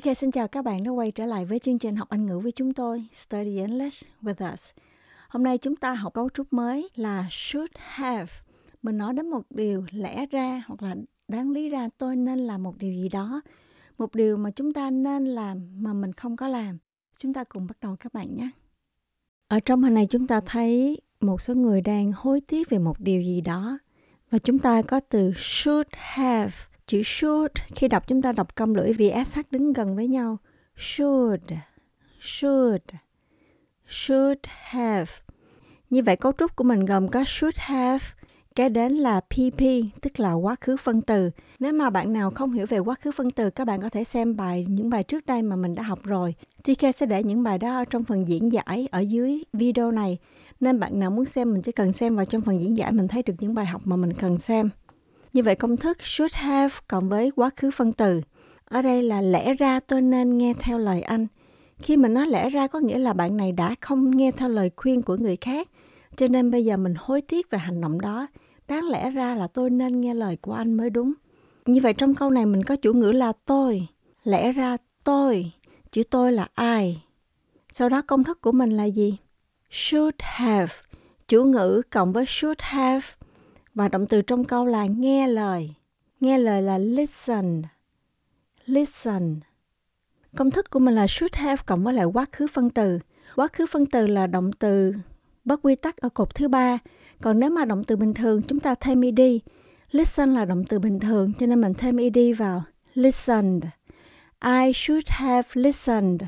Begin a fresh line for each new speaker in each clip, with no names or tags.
TK xin chào các bạn đã quay trở lại với chương trình học Anh ngữ với chúng tôi, Study English with us. Hôm nay chúng ta học cấu trúc mới là should have. Mình nói đến một điều lẽ ra hoặc là đáng lý ra tôi nên làm một điều gì đó. Một điều mà chúng ta nên làm mà mình không có làm. Chúng ta cùng bắt đầu các bạn nhé. Ở trong hình này chúng ta thấy một số người đang hối tiếc về một điều gì đó. Và chúng ta có từ should have Chữ should khi đọc chúng ta đọc cong lưỡi vì SH đứng gần với nhau. Should, should, should have. Như vậy cấu trúc của mình gồm có should have, kế đến là PP, tức là quá khứ phân từ. Nếu mà bạn nào không hiểu về quá khứ phân từ, các bạn có thể xem bài những bài trước đây mà mình đã học rồi. TK sẽ để những bài đó trong phần diễn giải ở dưới video này. Nên bạn nào muốn xem mình chỉ cần xem vào trong phần diễn giải mình thấy được những bài học mà mình cần xem. Như vậy công thức should have cộng với quá khứ phân từ. Ở đây là lẽ ra tôi nên nghe theo lời anh. Khi mà nói lẽ ra có nghĩa là bạn này đã không nghe theo lời khuyên của người khác. Cho nên bây giờ mình hối tiếc về hành động đó. Đáng lẽ ra là tôi nên nghe lời của anh mới đúng. Như vậy trong câu này mình có chủ ngữ là tôi. Lẽ ra tôi. Chữ tôi là ai. Sau đó công thức của mình là gì? Should have. Chủ ngữ cộng với should have và động từ trong câu là nghe lời. Nghe lời là listen. Listen. Công thức của mình là should have cộng với lại quá khứ phân từ. Quá khứ phân từ là động từ bất quy tắc ở cột thứ ba. Còn nếu mà động từ bình thường chúng ta thêm ed. Listen là động từ bình thường cho nên mình thêm ed vào. Listened. I should have listened.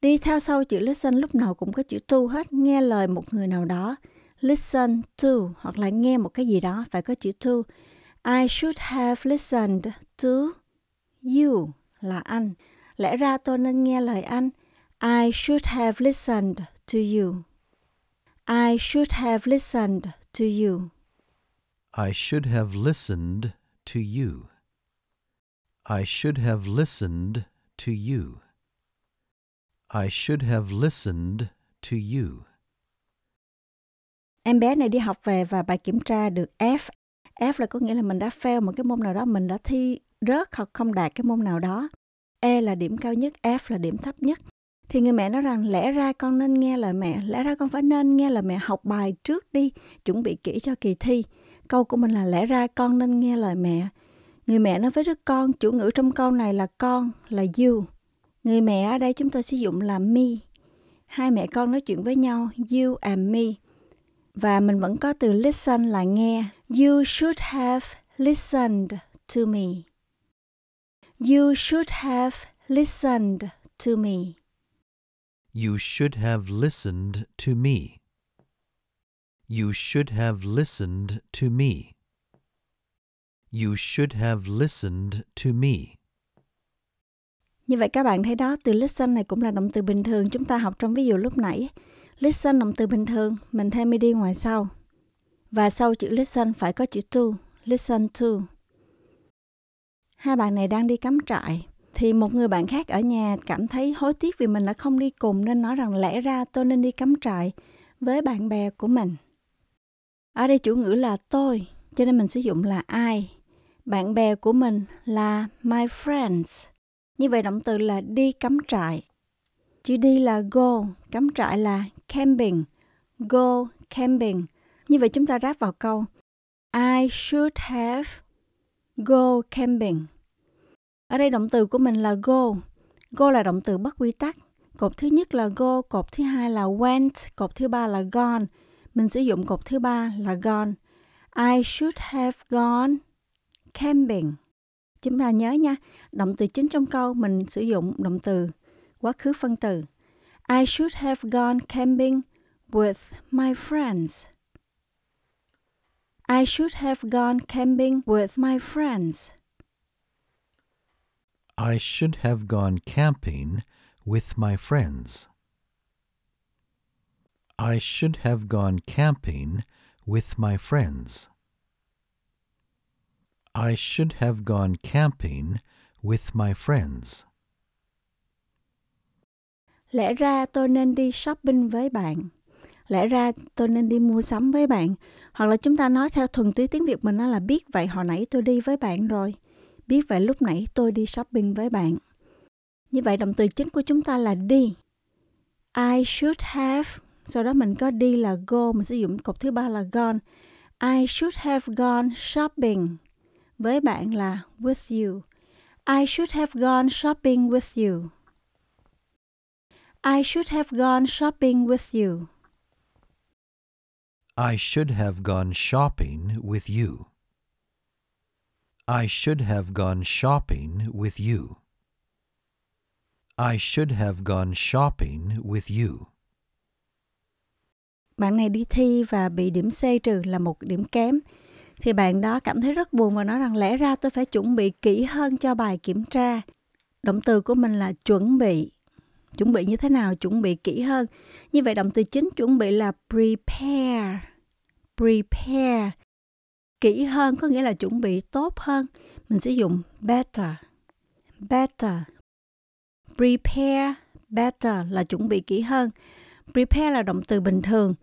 Đi theo sau chữ listen lúc nào cũng có chữ to hết, nghe lời một người nào đó listen to hoặc là nghe một cái gì đó phải có chữ to. I should have listened to you là anh. Lẽ ra tôi nên nghe lời anh. I should have listened to you. I should have listened to you.
I should have listened to you. I should have listened to you. I should have listened to you.
Em bé này đi học về và bài kiểm tra được F. F là có nghĩa là mình đã fail một cái môn nào đó, mình đã thi rớt hoặc không đạt cái môn nào đó. E là điểm cao nhất, F là điểm thấp nhất. Thì người mẹ nói rằng lẽ ra con nên nghe lời mẹ, lẽ ra con phải nên nghe lời mẹ học bài trước đi, chuẩn bị kỹ cho kỳ thi. Câu của mình là lẽ ra con nên nghe lời mẹ. Người mẹ nói với đứa con, chủ ngữ trong câu này là con, là you. Người mẹ ở đây chúng ta sử dụng là me. Hai mẹ con nói chuyện với nhau, you and me và mình vẫn có từ listen là nghe. You should have listened to me. You should have listened to me.
You should have listened to me. You should have listened to me. You should have listened to me.
Như vậy các bạn thấy đó, từ listen này cũng là động từ bình thường chúng ta học trong ví dụ lúc nãy. Listen động từ bình thường, mình thêm đi ngoài sau. Và sau chữ listen phải có chữ to, listen to. Hai bạn này đang đi cắm trại, thì một người bạn khác ở nhà cảm thấy hối tiếc vì mình đã không đi cùng nên nói rằng lẽ ra tôi nên đi cắm trại với bạn bè của mình. Ở đây chủ ngữ là tôi, cho nên mình sử dụng là ai. Bạn bè của mình là my friends. Như vậy động từ là đi cắm trại. Chữ đi là go, cắm trại là camping. Go camping. Như vậy chúng ta ráp vào câu I should have go camping. Ở đây động từ của mình là go. Go là động từ bất quy tắc. Cột thứ nhất là go, cột thứ hai là went, cột thứ ba là gone. Mình sử dụng cột thứ ba là gone. I should have gone camping. Chúng ta nhớ nha, động từ chính trong câu mình sử dụng động từ quá khứ phân từ. I should have gone camping with my friends. I should have gone camping with my friends.
I should have gone camping with my friends. I should have gone camping with my friends. I should have gone camping with my friends.
Lẽ ra tôi nên đi shopping với bạn. Lẽ ra tôi nên đi mua sắm với bạn. Hoặc là chúng ta nói theo thuần túy tiếng Việt mình nói là biết vậy hồi nãy tôi đi với bạn rồi. Biết vậy lúc nãy tôi đi shopping với bạn. Như vậy động từ chính của chúng ta là đi. I should have, sau đó mình có đi là go, mình sử dụng cột thứ ba là gone. I should have gone shopping. Với bạn là with you. I should have gone shopping with you. I should have gone shopping with you.
I should have gone shopping with you. I should have gone shopping with you. I should have gone shopping with you.
Bạn này đi thi và bị điểm C trừ là một điểm kém. Thì bạn đó cảm thấy rất buồn và nói rằng lẽ ra tôi phải chuẩn bị kỹ hơn cho bài kiểm tra. Động từ của mình là chuẩn bị. Chuẩn bị như thế nào? Chuẩn bị kỹ hơn. Như vậy động từ chính chuẩn bị là prepare. Prepare. Kỹ hơn có nghĩa là chuẩn bị tốt hơn. Mình sử dụng better. Better. Prepare better là chuẩn bị kỹ hơn. Prepare là động từ bình thường.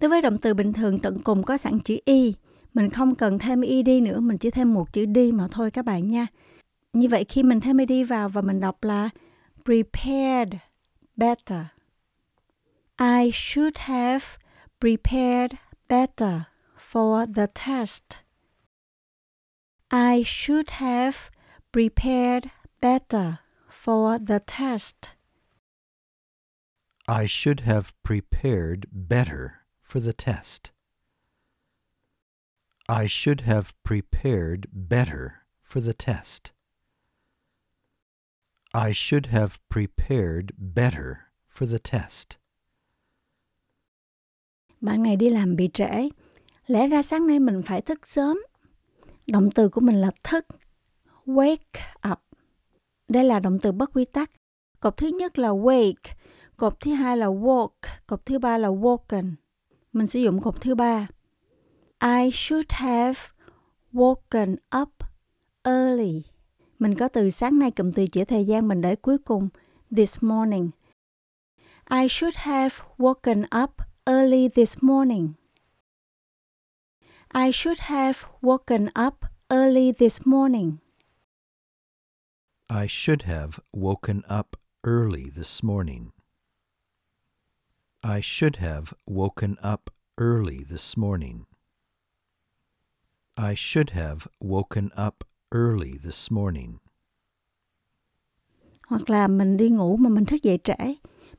Đối với động từ bình thường tận cùng có sẵn chữ y. Mình không cần thêm ed nữa, mình chỉ thêm một chữ đi mà thôi các bạn nha. Như vậy khi mình thêm ed vào và mình đọc là prepared better. I should have prepared better for the test. I should have prepared better for the test.
I should have prepared better for the test. I should have prepared better for the test. I should have prepared better for the test.
Bạn này đi làm bị trễ. Lẽ ra sáng nay mình phải thức sớm. Động từ của mình là thức. Wake up. Đây là động từ bất quy tắc. Cột thứ nhất là wake, cột thứ hai là walk, cột thứ ba là woken. Mình sử dụng cột thứ ba. I should have woken up early. Mình có từ sáng nay cụm từ chỉ thời gian mình để cuối cùng. This morning. I should have woken up early this morning. I should have woken up early this morning.
I should have woken up early this morning. I should have woken up early this morning. I should have woken up early this morning.
Hoặc là mình đi ngủ mà mình thức dậy trễ.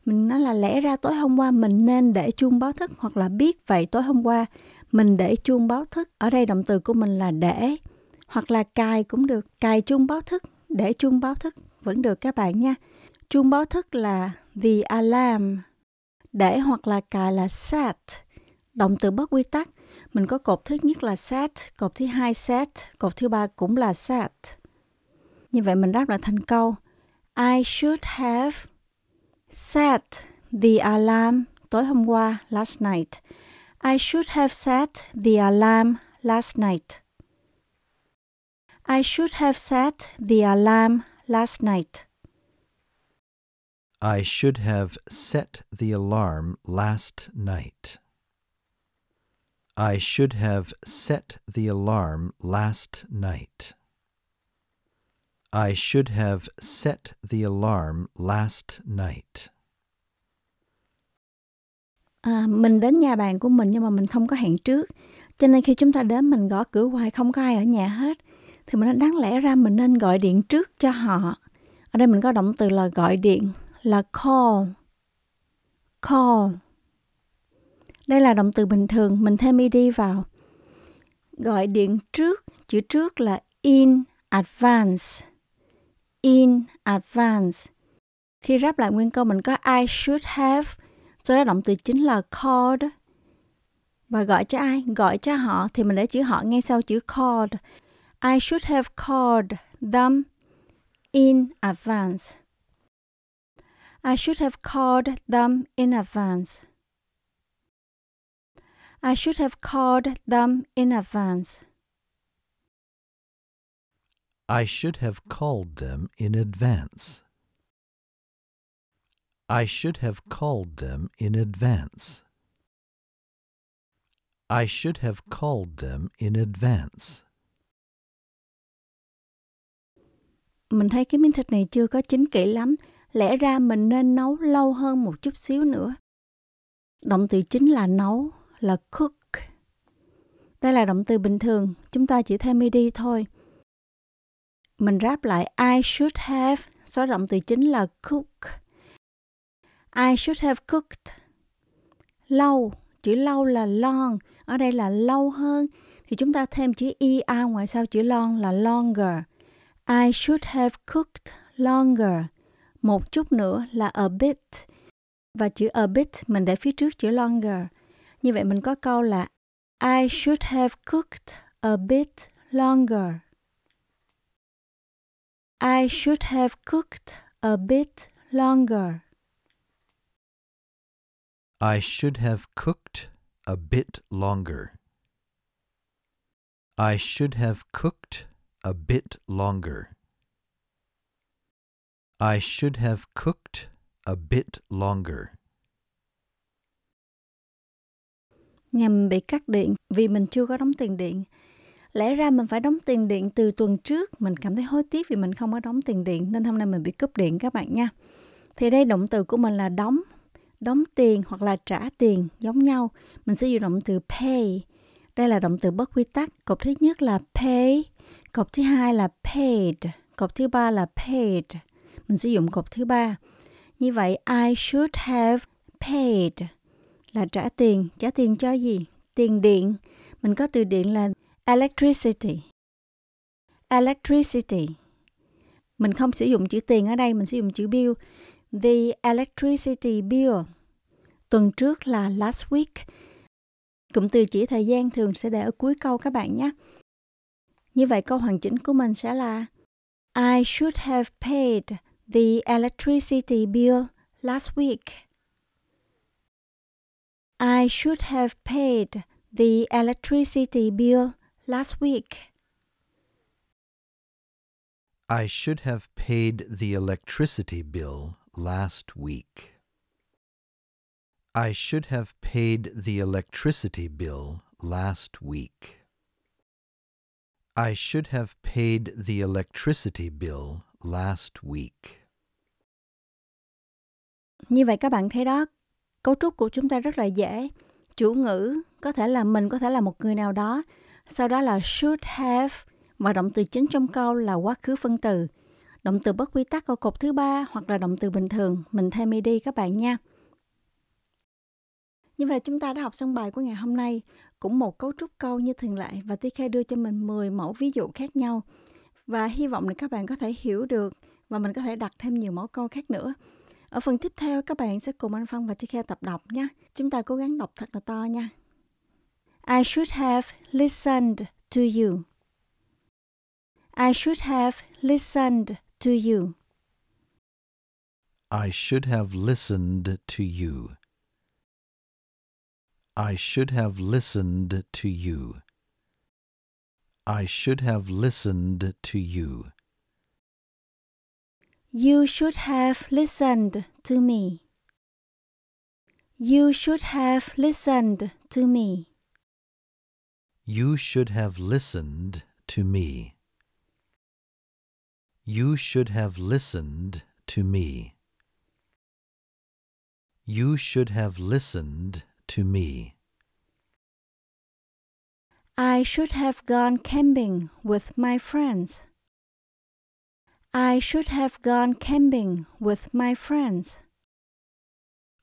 Mình nói là lẽ ra tối hôm qua mình nên để chuông báo thức hoặc là biết vậy tối hôm qua mình để chuông báo thức. Ở đây động từ của mình là để hoặc là cài cũng được. Cài chuông báo thức, để chuông báo thức vẫn được các bạn nha. Chuông báo thức là the alarm. Để hoặc là cài là set. Động từ bất quy tắc. Mình có cột thứ nhất là set, cột thứ hai set, cột thứ ba cũng là set. Như vậy mình đáp lại thành câu I should have set the alarm tối hôm qua, last night. I should have set the alarm last night. I should have set the alarm last night.
I should have set the alarm last night. I should have set the alarm last night. I should have set the alarm last night.
À, mình đến nhà bạn của mình nhưng mà mình không có hẹn trước. Cho nên khi chúng ta đến mình gõ cửa hoài không có ai ở nhà hết. Thì mình nói đáng lẽ ra mình nên gọi điện trước cho họ. Ở đây mình có động từ là gọi điện là call. Call. Đây là động từ bình thường, mình thêm ed vào. Gọi điện trước, chữ trước là in advance. In advance. Khi ráp lại nguyên câu mình có I should have, sau đó động từ chính là called. Và gọi cho ai? Gọi cho họ thì mình để chữ họ ngay sau chữ called. I should have called them in advance. I should have called them in advance. I should have called them in advance.
I should have called them in advance. I should have called them in advance. I should have called them in advance.
Mình thấy cái miếng thịt này chưa có chín kỹ lắm. lẽ ra mình nên nấu lâu hơn một chút xíu nữa. Động từ chính là nấu, là cook. Đây là động từ bình thường, chúng ta chỉ thêm ed thôi. Mình ráp lại I should have, số động từ chính là cook. I should have cooked. Lâu, chữ lâu là long, ở đây là lâu hơn, thì chúng ta thêm chữ er ngoài sau chữ long là longer. I should have cooked longer. Một chút nữa là a bit. Và chữ a bit mình để phía trước chữ longer. Như vậy mình có câu là I should have cooked a bit longer. I should have cooked a bit longer.
I should have cooked a bit longer. I should have cooked a bit longer. I should have cooked a bit longer.
Nhà mình bị cắt điện vì mình chưa có đóng tiền điện. Lẽ ra mình phải đóng tiền điện từ tuần trước, mình cảm thấy hối tiếc vì mình không có đóng tiền điện nên hôm nay mình bị cúp điện các bạn nha. Thì đây động từ của mình là đóng, đóng tiền hoặc là trả tiền giống nhau. Mình sẽ dùng động từ pay. Đây là động từ bất quy tắc. Cột thứ nhất là pay, cột thứ hai là paid, cột thứ ba là paid. Mình sử dụng cột thứ ba. Như vậy I should have paid là trả tiền. Trả tiền cho gì? Tiền điện. Mình có từ điện là electricity. Electricity. Mình không sử dụng chữ tiền ở đây, mình sử dụng chữ bill. The electricity bill. Tuần trước là last week. Cụm từ chỉ thời gian thường sẽ để ở cuối câu các bạn nhé. Như vậy câu hoàn chỉnh của mình sẽ là I should have paid the electricity bill last week. I should have paid the electricity bill last week.
I should have paid the electricity bill last week. I should have paid the electricity bill last week. I should have paid the electricity bill last week.
Như vậy các bạn thấy đó, cấu trúc của chúng ta rất là dễ. Chủ ngữ có thể là mình, có thể là một người nào đó. Sau đó là should have và động từ chính trong câu là quá khứ phân từ. Động từ bất quy tắc ở cột thứ ba hoặc là động từ bình thường, mình thêm đi các bạn nha. Như vậy chúng ta đã học xong bài của ngày hôm nay, cũng một cấu trúc câu như thường lệ và TK đưa cho mình 10 mẫu ví dụ khác nhau. Và hy vọng là các bạn có thể hiểu được và mình có thể đặt thêm nhiều mẫu câu khác nữa. Ở phần tiếp theo, các bạn sẽ cùng anh Phong và Thi TK tập đọc nhé. Chúng ta cố gắng đọc thật là to nha. I should have listened to you. I should have listened to you.
I should have listened to you. I should have listened to you. I should have listened to you.
You should have listened to me. You should have listened to me.
You should have listened to me. You should have listened to me. You should have listened to me.
I should have gone camping with my friends. I should have gone camping with my friends.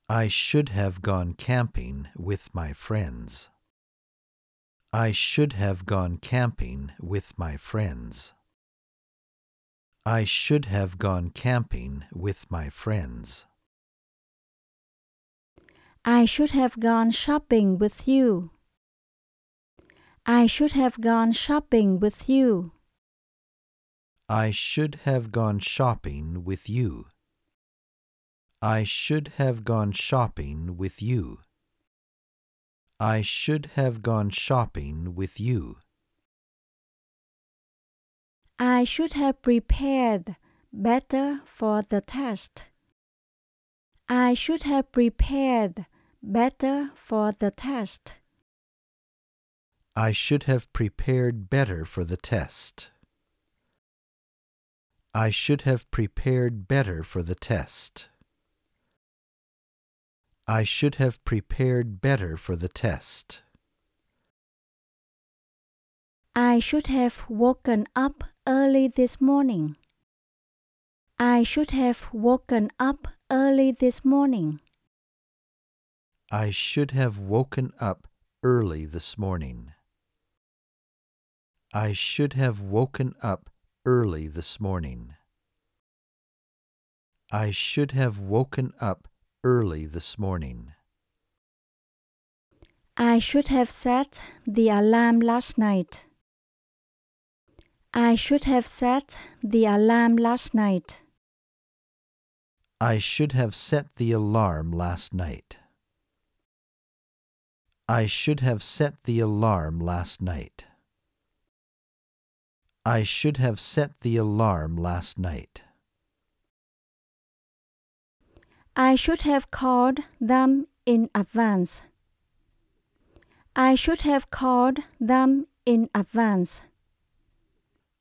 I should have gone camping with my friends. I should have gone camping with my friends. I should have gone camping with my friends.
I should have gone shopping with you. I should have gone shopping with you.
I should have gone shopping with you. I should have gone shopping with you. I should have gone shopping with you.
I should have prepared better for the test. I should have prepared better for the test.
I should have prepared better for the test. I should have prepared better for the test. I should have prepared better for the test.
I should have woken up early this morning. I should have woken up early this morning.
I should have woken up early this morning. I should have woken up early this morning. I should have woken up early this morning.
I should have set the alarm last night. I should have set the alarm last night.
I should have set the alarm last night. I should have set the alarm last night. I should have set the alarm last night.
I should have called them in advance. I should have called them in advance.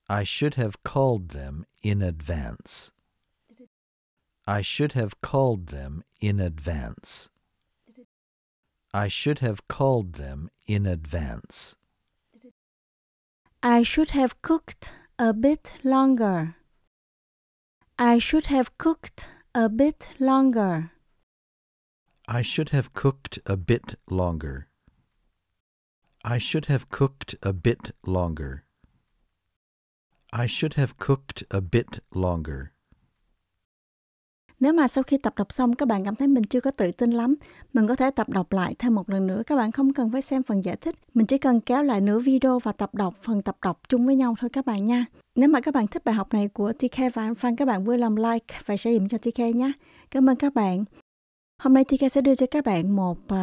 I should have called them in advance. I should have called them in advance. I should have called them in advance.
I should have cooked a bit longer. I should have cooked a bit longer.
I should have cooked a bit longer. I should have cooked a bit longer. I should have cooked a bit longer.
Nếu mà sau khi tập đọc xong các bạn cảm thấy mình chưa có tự tin lắm, mình có thể tập đọc lại thêm một lần nữa. Các bạn không cần phải xem phần giải thích. Mình chỉ cần kéo lại nửa video và tập đọc phần tập đọc chung với nhau thôi các bạn nha. Nếu mà các bạn thích bài học này của TK và Anh Phan, các bạn vui lòng like và share dùm cho TK nhé. Cảm ơn các bạn. Hôm nay TK sẽ đưa cho các bạn một uh,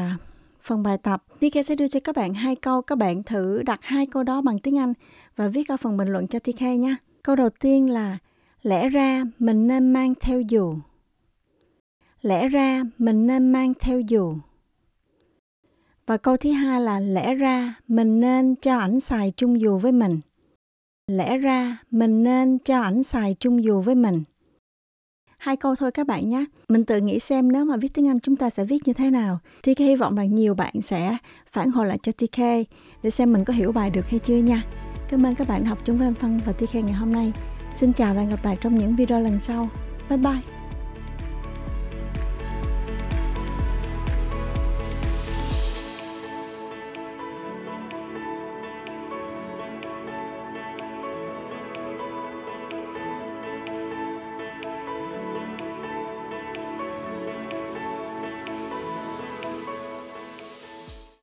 phần bài tập. TK sẽ đưa cho các bạn hai câu. Các bạn thử đặt hai câu đó bằng tiếng Anh và viết ở phần bình luận cho TK nha. Câu đầu tiên là lẽ ra mình nên mang theo dù lẽ ra mình nên mang theo dù. Và câu thứ hai là, lẽ ra mình nên cho ảnh xài chung dù với mình. Lẽ ra mình nên cho ảnh xài chung dù với mình. Hai câu thôi các bạn nhé. Mình tự nghĩ xem nếu mà viết tiếng anh chúng ta sẽ viết như thế nào. Tk hy vọng là nhiều bạn sẽ phản hồi lại cho tk để xem mình có hiểu bài được hay chưa nha. Cảm ơn các bạn học chung với anh phân và tk ngày hôm nay. Xin chào và hẹn gặp lại trong những video lần sau. Bye bye.